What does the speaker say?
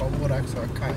Komurak Sakai.